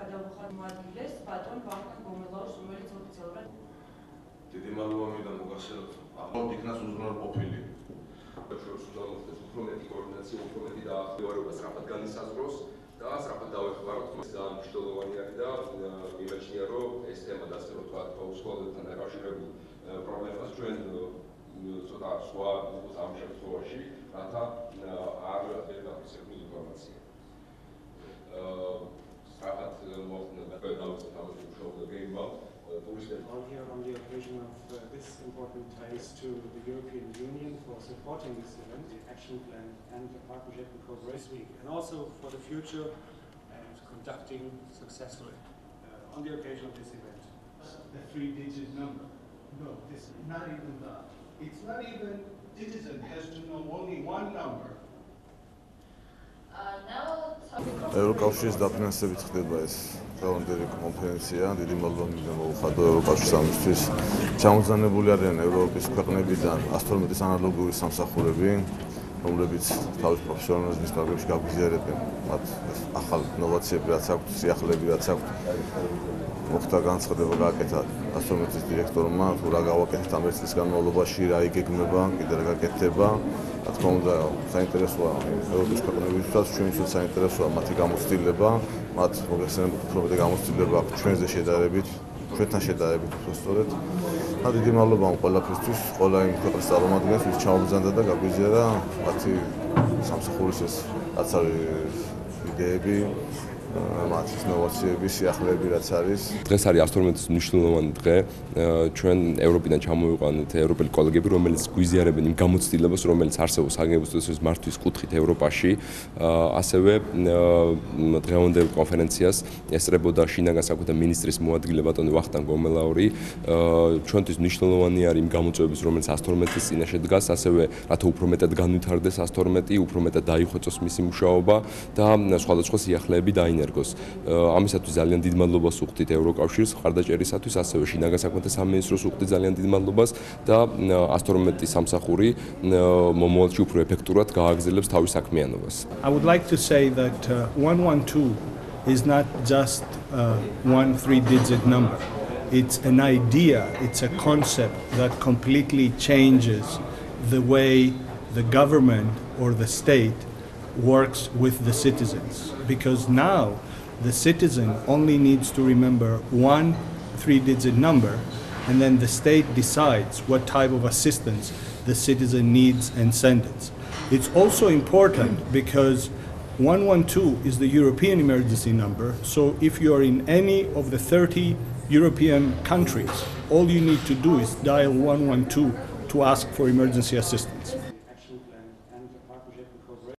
გადავუხად მოადგილეს ბატონ ბანკ გომელაურს, რომელიც ოფიციალურად დიდი მადლობა მინდა მოგახსენოთ. აღარ იქნას უზრუნო ყოფილი. შორს უზრუნველყოფს უფრო მეტი კოორდინაცია, უფრო მეტი დაახლოება სწრაფად განისაზღვროს და სწრაფად დავეხმაროთ მას ძალიან მნიშვნელოვანი არის და იმეჩნია რომ ეს თემა დაწეროთ თქვა სკოლებთან დაკავშირებულ პრობლემას ჩვენ ცოტა სხვა ამ შემთხვევაში რათა არ დაგახსენებულ ინფორმაცია. here on the occasion of uh, this important thanks to the European Union for supporting this event, the action plan and the partnership and cooperation week, and also for the future and conducting successfully uh, on the occasion of this event. The three-digit number. No, it's not even that. It's not even citizen has to know only one number. ევროკავშირის დაფინანსებით ხდება ეს დღევანდელი კონფერენცია. დიდი მინდა მოუხადო ევროკავშირის ამისთვის. ჩამოძანებული არიან ევროპის ქვეყნებიდან 112 ანალოგური სამსახურები, რომლებიც თავის პროფესიონალიზმის გარკვეულში გაგვიზიარებენ მათ ახალ ინოვაციები, რაც აქვთ, სიახლეები, რაც აქვთ. მოხდა განცხადება გააკეთა 112-ის დირექტორმა, თუ რა გავაკეთეთ ამ წლის განმავლობაში, რა იგეგმება, კიდე რა გაკეთდება. რა თქმა უნდა, საინტერესოა ევროპის ქვეყნებისთვის, ჩვენთვის საინტერესოა მათი გამოცდილება, მათ მოგესალმებით უფრო მეტი გამოცდილება აქვს ჩვენზე შედარებით, ჩვენთან შედარებით უფრო სწორედ. და დიდი მადლობა ამ ყველაფრისთვის, ყველა იმ ქვეყნის წარმომადგენლებს, ვინც ჩაუბრძანდა და გაგვიზიარა მათი სამსახურის ეს რაც არის იდეები მათის ინოვაციების სიახლეები რაც არის. დღეს არის 112-ის მნიშვნელოვანი დღე. ჩვენ ევროპიდან ჩამოვიყვანეთ ევროპელი კოლეგები, რომელიც გვიზიარებენ იმ გამოცდილებას, რომელიც არსებობს აგებუსტის მართვის კუთხით ევროპაში. ასევე დღევანდელ კონფერენციას ესწრებოდა შინაგან საქმეთა მინისტრის მოადგილე ბატონი ვახტანგ გომელაური. ჩვენთვის მნიშვნელოვანი არის იმ გამოწვევების, რომელიც 112-ის წინაშე დგას, ასევე რათა უფრო მეტად განვითარდეს 112, უფრო მეტად დაიხვეწოს მისი მუშაობა და სხვადასხვა სიახლეები დაინერგოს. საინერგოს. ამისათვის ძალიან დიდ მადლობას უხდით ევროკავშირს ხარდაჭერისათვის, ასევე შინაგან საქმეთა სამინისტროს უხდით ძალიან დიდ მადლობას და 112 სამსახური მომავალში უფრო ეფექტურად გააგრძელებს თავის საქმიანობას. I would like to say that uh, 112 is not just uh, one three digit number. It's an idea, it's a concept that completely changes the way the government or the state works with the citizens because now the citizen only needs to remember one three digit number and then the state decides what type of assistance the citizen needs and sends it. It's also important because 112 is the European emergency number, so if you are in any of the 30 European countries, all you need to do is dial 112 to ask for emergency assistance.